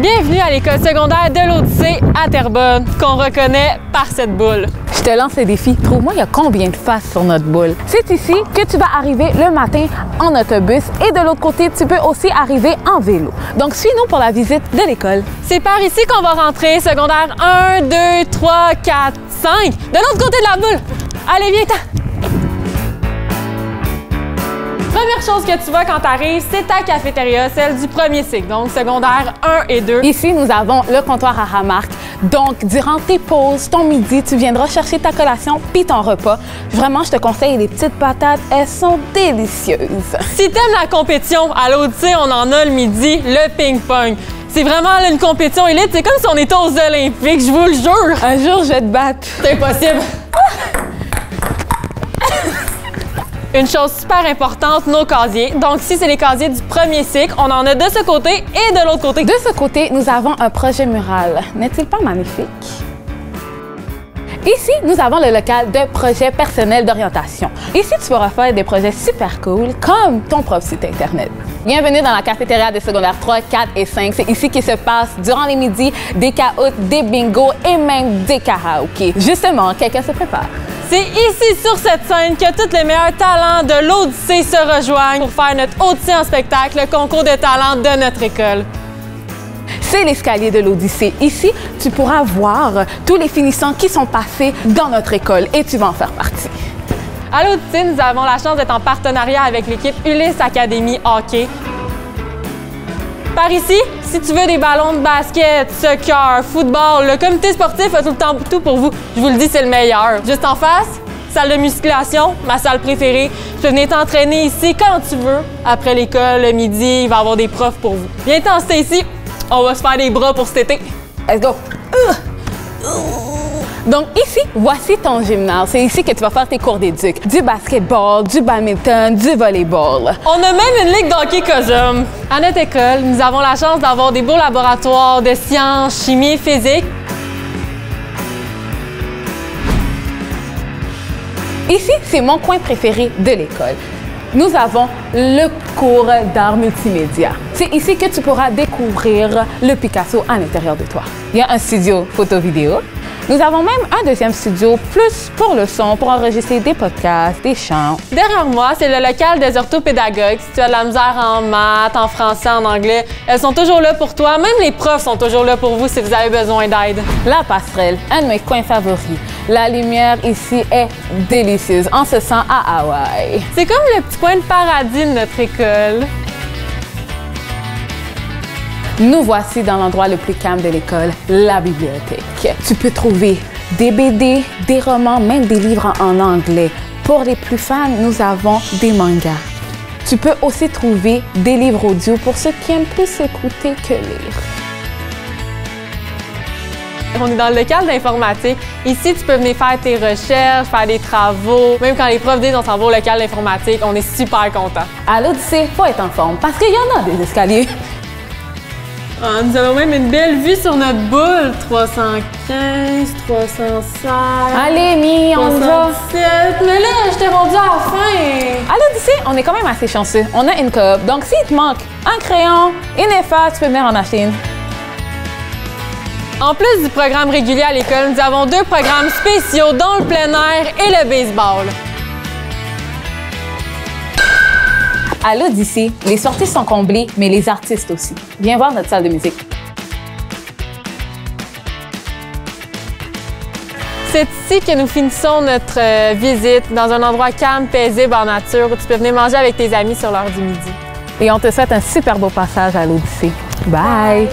Bienvenue à l'école secondaire de l'Odyssée à Terrebonne, qu'on reconnaît par cette boule. Je te lance le défi. Trouve-moi, il y a combien de faces sur notre boule? C'est ici que tu vas arriver le matin en autobus et de l'autre côté, tu peux aussi arriver en vélo. Donc, suis-nous pour la visite de l'école. C'est par ici qu'on va rentrer, secondaire 1, 2, 3, 4, 5, de l'autre côté de la boule. Allez, viens-t'en! Première chose que tu vois quand tu arrives, c'est ta cafétéria, celle du premier cycle, donc secondaire 1 et 2. Ici, nous avons le comptoir à remarque. Donc, durant tes pauses, ton midi, tu viendras chercher ta collation puis ton repas. Vraiment, je te conseille les petites patates, elles sont délicieuses. Si t'aimes la compétition, à l'Odyssée, on en a le midi, le ping-pong. C'est vraiment là, une compétition élite, c'est comme si on était aux Olympiques, je vous le jure. Un jour, je vais te battre. C'est impossible. Une chose super importante, nos casiers. Donc, si c'est les casiers du premier cycle, on en a de ce côté et de l'autre côté. De ce côté, nous avons un projet mural. N'est-il pas magnifique? Ici, nous avons le local de projet personnel d'orientation. Ici, tu pourras faire des projets super cool comme ton propre site Internet. Bienvenue dans la cafétéria des secondaires 3, 4 et 5. C'est ici qu'il se passe durant les midis des caoutes, des bingos et même des karaokés. Justement, quelqu'un se prépare. C'est ici, sur cette scène, que tous les meilleurs talents de l'Odyssée se rejoignent pour faire notre Odyssée en spectacle, le concours de talents de notre école. C'est l'escalier de l'Odyssée. Ici, tu pourras voir tous les finissants qui sont passés dans notre école et tu vas en faire partie. À l'Odyssée, nous avons la chance d'être en partenariat avec l'équipe Ulysse Academy Hockey. Par ici, si tu veux des ballons de basket, soccer, football, le comité sportif a tout le temps tout pour vous. Je vous le dis, c'est le meilleur. Juste en face, salle de musculation, ma salle préférée. Tu peux venir t'entraîner ici quand tu veux. Après l'école, le midi, il va y avoir des profs pour vous. Viens t'en ici. On va se faire des bras pour cet été. Let's go! Donc ici, voici ton gymnase. C'est ici que tu vas faire tes cours d'éduc. Du basketball, du badminton, du volleyball. On a même une ligue d'hockey Cosum. À notre école, nous avons la chance d'avoir des beaux laboratoires de sciences, chimie, physique. Ici, c'est mon coin préféré de l'école. Nous avons le cours d'art multimédia. C'est ici que tu pourras découvrir le Picasso à l'intérieur de toi. Il y a un studio photo-vidéo. Nous avons même un deuxième studio plus pour le son, pour enregistrer des podcasts, des chants. Derrière moi, c'est le local des orthopédagogues. Si tu as de la misère en maths, en français, en anglais, elles sont toujours là pour toi. Même les profs sont toujours là pour vous si vous avez besoin d'aide. La passerelle, un de mes coins favoris. La lumière ici est délicieuse. On se sent à Hawaï. C'est comme le petit coin de paradis de notre école. Nous voici dans l'endroit le plus calme de l'école, la bibliothèque. Tu peux trouver des BD, des romans, même des livres en anglais. Pour les plus fans, nous avons des mangas. Tu peux aussi trouver des livres audio pour ceux qui aiment plus écouter que lire. On est dans le local d'informatique. Ici, tu peux venir faire tes recherches, faire des travaux. Même quand les profs disent on s'en va au local d'informatique, on est super content. À l'Odyssée, faut être en forme parce qu'il y en a des escaliers. Ah, nous avons même une belle vue sur notre boule. 315, 316. Allez, Mi, on y va. 307. Mais là, je t'ai rendu à la fin. À l'Odyssée, on est quand même assez chanceux. On a une coop. Donc, s'il te manque un crayon, une efface, tu peux venir en acheter une. En plus du programme régulier à l'école, nous avons deux programmes spéciaux, dont le plein air et le baseball. À l'Odyssée, les sorties sont comblées, mais les artistes aussi. Viens voir notre salle de musique. C'est ici que nous finissons notre euh, visite, dans un endroit calme, paisible, en nature, où tu peux venir manger avec tes amis sur l'heure du midi. Et on te souhaite un super beau passage à l'Odyssée. Bye.